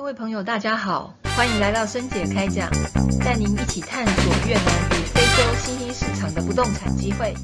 各位朋友，大家好，欢迎来到孙姐开讲，带您一起探索越南与非洲新兴市场的不动产机会。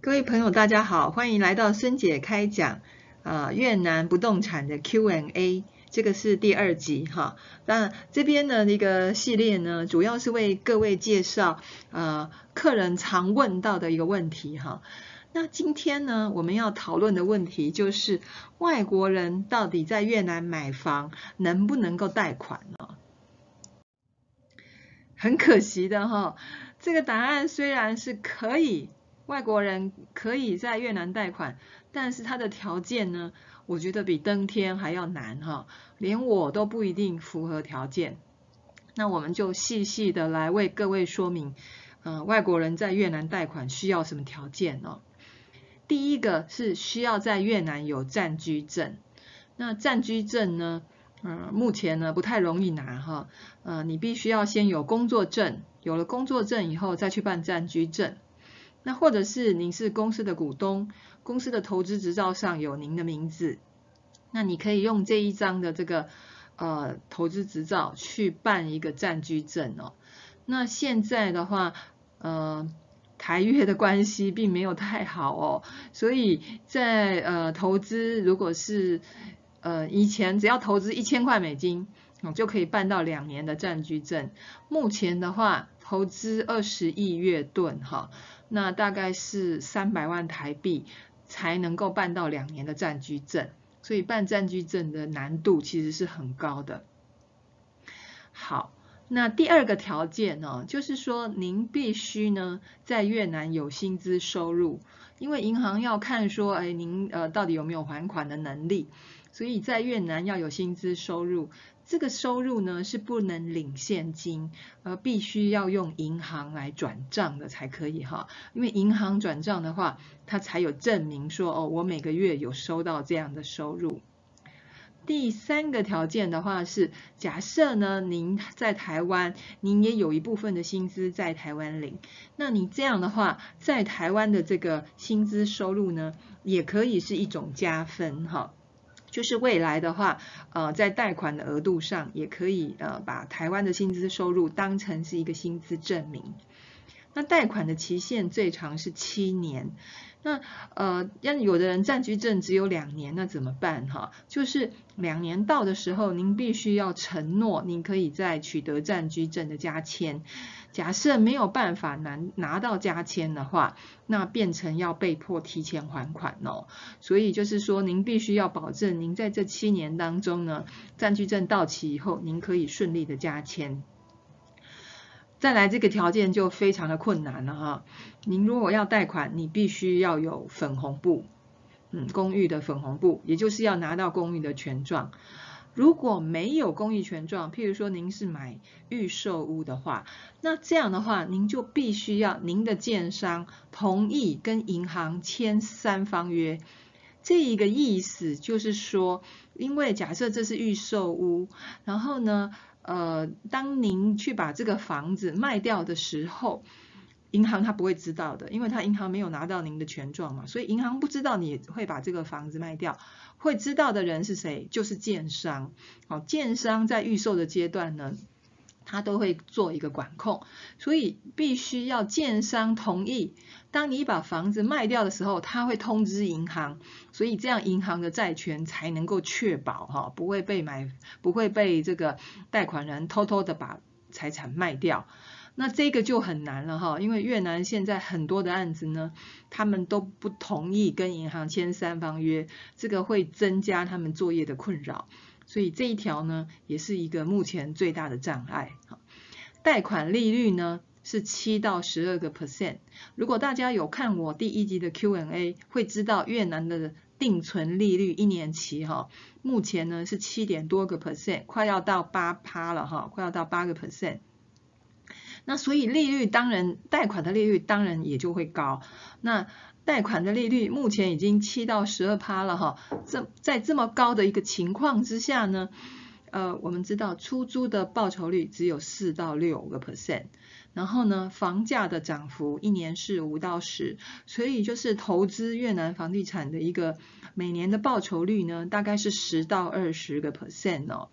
各位朋友，大家好，欢迎来到孙姐开讲，啊，越南不动产的 Q&A，这个是第二集哈。那这边的那个系列呢，主要是为各位介绍，呃，客人常问到的一个问题哈。那今天呢，我们要讨论的问题就是外国人到底在越南买房能不能够贷款呢？很可惜的哈，这个答案虽然是可以，外国人可以在越南贷款，但是它的条件呢，我觉得比登天还要难哈，连我都不一定符合条件。那我们就细细的来为各位说明，呃，外国人在越南贷款需要什么条件呢？第一个是需要在越南有暂居证，那暂居证呢，呃，目前呢不太容易拿哈，呃，你必须要先有工作证，有了工作证以后再去办暂居证，那或者是您是公司的股东，公司的投资执照上有您的名字，那你可以用这一张的这个呃投资执照去办一个暂居证哦。那现在的话，呃。台越的关系 并没有太好哦，所以在呃投资，如果是呃以前只要投资一千块美金，就可以办到两年的暂居证。目前的话，投资二十亿月盾哈，那大概是三百万台币才能够办到两年的暂居证，所以办暂居证的难度其实是很高的。好。那第二个条件呢，就是说您必须呢在越南有薪资收入，因为银行要看说，哎，您呃到底有没有还款的能力，所以在越南要有薪资收入。这个收入呢是不能领现金，而必须要用银行来转账的才可以哈，因为银行转账的话，它才有证明说，哦，我每个月有收到这样的收入。第三个条件的话是，假设呢，您在台湾，您也有一部分的薪资在台湾领，那你这样的话，在台湾的这个薪资收入呢，也可以是一种加分哈，就是未来的话，呃，在贷款的额度上，也可以呃把台湾的薪资收入当成是一个薪资证明。那贷款的期限最长是七年。那呃，让有的人暂居证只有两年，那怎么办哈？就是两年到的时候，您必须要承诺，您可以再取得暂居证的加签。假设没有办法拿拿到加签的话，那变成要被迫提前还款哦。所以就是说，您必须要保证，您在这七年当中呢，暂居证到期以后，您可以顺利的加签。再来这个条件就非常的困难了哈。您如果要贷款，你必须要有粉红布，嗯，公寓的粉红布，也就是要拿到公寓的权状。如果没有公寓权状，譬如说您是买预售屋的话，那这样的话，您就必须要您的建商同意跟银行签三方约。这一个意思就是说，因为假设这是预售屋，然后呢？呃，当您去把这个房子卖掉的时候，银行他不会知道的，因为他银行没有拿到您的权状嘛，所以银行不知道你会把这个房子卖掉。会知道的人是谁？就是建商。好，建商在预售的阶段呢。他都会做一个管控，所以必须要建商同意。当你把房子卖掉的时候，他会通知银行，所以这样银行的债权才能够确保哈，不会被买，不会被这个贷款人偷偷的把财产卖掉。那这个就很难了哈，因为越南现在很多的案子呢，他们都不同意跟银行签三方约，这个会增加他们作业的困扰。所以这一条呢，也是一个目前最大的障碍。哈，贷款利率呢是七到十二个 percent。如果大家有看我第一集的 Q&A，会知道越南的定存利率一年期哈，目前呢是七点多个 percent，快要到八趴了哈，快要到八个 percent。那所以利率当然，贷款的利率当然也就会高。那贷款的利率目前已经七到十二趴了哈，这在这么高的一个情况之下呢，呃，我们知道出租的报酬率只有四到六个 percent，然后呢，房价的涨幅一年是五到十，所以就是投资越南房地产的一个每年的报酬率呢，大概是十到二十个 percent 哦。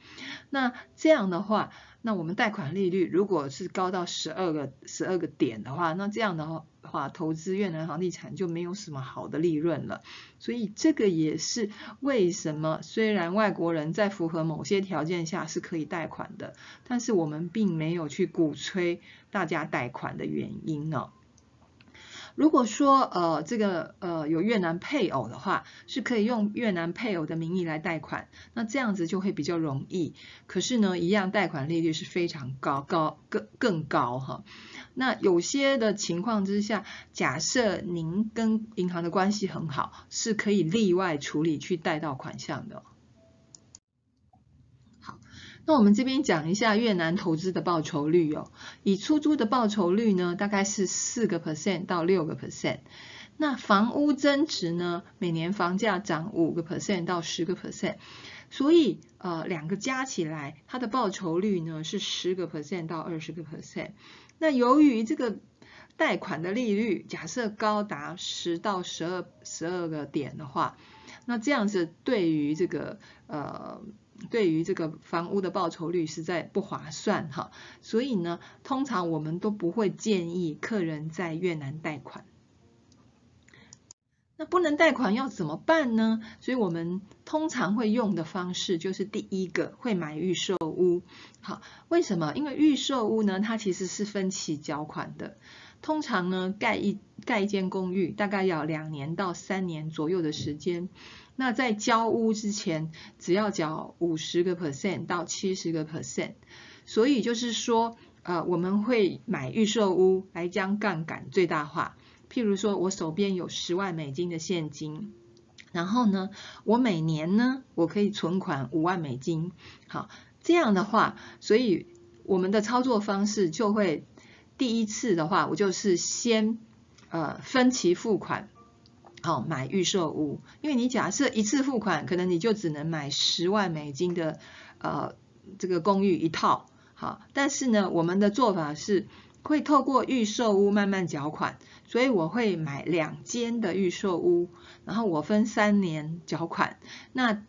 那这样的话，那我们贷款利率如果是高到十二个十二个点的话，那这样的话话，投资越南房地产就没有什么好的利润了。所以这个也是为什么虽然外国人在符合某些条件下是可以贷款的，但是我们并没有去鼓吹大家贷款的原因呢。如果说呃这个呃有越南配偶的话，是可以用越南配偶的名义来贷款，那这样子就会比较容易。可是呢，一样贷款利率是非常高，高更更高哈。那有些的情况之下，假设您跟银行的关系很好，是可以例外处理去贷到款项的。好那我们这边讲一下越南投资的报酬率哦，以出租的报酬率呢，大概是四个 percent 到六个 percent。那房屋增值呢，每年房价涨五个 percent 到十个 percent，所以呃两个加起来，它的报酬率呢是十个 percent 到二十个 percent。那由于这个贷款的利率假设高达十到十二十二个点的话，那这样子对于这个呃。对于这个房屋的报酬率实在不划算哈，所以呢，通常我们都不会建议客人在越南贷款。那不能贷款要怎么办呢？所以我们通常会用的方式就是第一个会买预售屋。好，为什么？因为预售屋呢，它其实是分期缴款的。通常呢，盖一盖一间公寓大概要两年到三年左右的时间。那在交屋之前，只要缴五十个 percent 到七十个 percent，所以就是说，呃，我们会买预售屋来将杠杆最大化。譬如说，我手边有十万美金的现金，然后呢，我每年呢，我可以存款五万美金。好，这样的话，所以我们的操作方式就会，第一次的话，我就是先呃分期付款。好，买预售屋，因为你假设一次付款，可能你就只能买十万美金的呃这个公寓一套。好，但是呢，我们的做法是会透过预售屋慢慢缴款，所以我会买两间的预售屋，然后我分三年缴款。那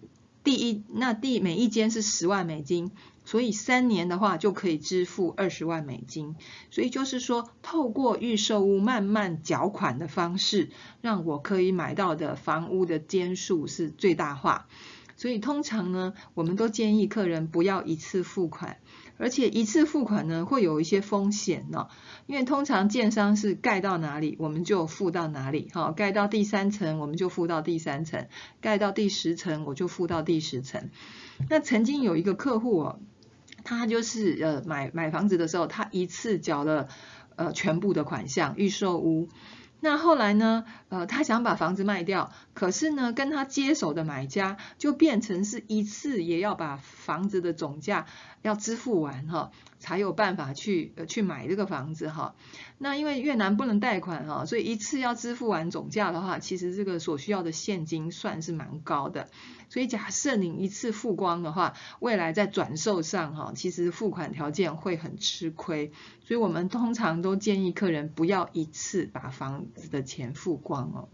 第一，那第每一间是十万美金。所以三年的话就可以支付二十万美金，所以就是说透过预售屋慢慢缴款的方式，让我可以买到的房屋的间数是最大化。所以通常呢，我们都建议客人不要一次付款，而且一次付款呢会有一些风险呢，因为通常建商是盖到哪里我们就付到哪里，哈，盖到第三层我们就付到第三层，盖到第十层我就付到第十层。那曾经有一个客户哦。他就是呃买买房子的时候，他一次缴了呃全部的款项预售屋。那后来呢，呃他想把房子卖掉，可是呢跟他接手的买家就变成是一次也要把房子的总价要支付完哈。才有办法去呃去买这个房子哈，那因为越南不能贷款哈，所以一次要支付完总价的话，其实这个所需要的现金算是蛮高的。所以假设你一次付光的话，未来在转售上哈，其实付款条件会很吃亏。所以我们通常都建议客人不要一次把房子的钱付光哦。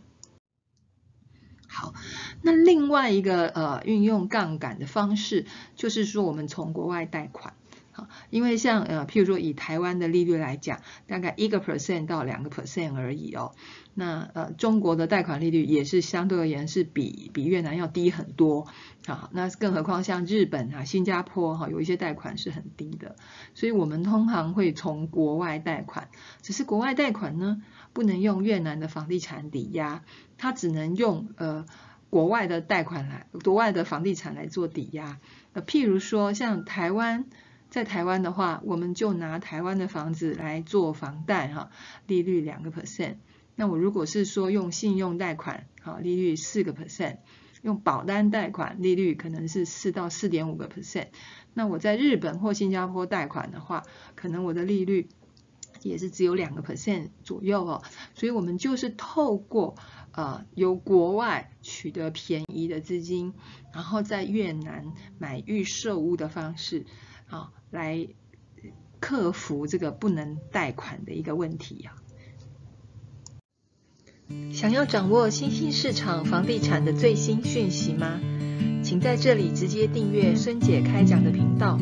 好，那另外一个呃运用杠杆的方式，就是说我们从国外贷款。好，因为像呃，譬如说以台湾的利率来讲，大概一个 percent 到两个 percent 而已哦。那呃，中国的贷款利率也是相对而言是比比越南要低很多。好，那更何况像日本啊、新加坡哈，有一些贷款是很低的。所以我们通常会从国外贷款，只是国外贷款呢，不能用越南的房地产抵押，它只能用呃国外的贷款来国外的房地产来做抵押。呃，譬如说像台湾。在台湾的话，我们就拿台湾的房子来做房贷，哈，利率两个 percent。那我如果是说用信用贷款，好，利率四个 percent；用保单贷款，利率可能是四到四点五个 percent。那我在日本或新加坡贷款的话，可能我的利率也是只有两个 percent 左右哦。所以我们就是透过呃由国外取得便宜的资金，然后在越南买预售屋的方式啊，来克服这个不能贷款的一个问题呀。想要掌握新兴市场房地产的最新讯息吗？请在这里直接订阅孙姐开讲的频道，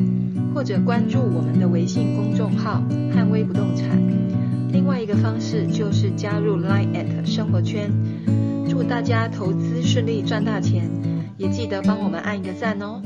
或者关注我们的微信公众号“汉威不动产”。另外一个方式就是加入 Line at 生活圈。祝大家投资顺利赚大钱，也记得帮我们按一个赞哦！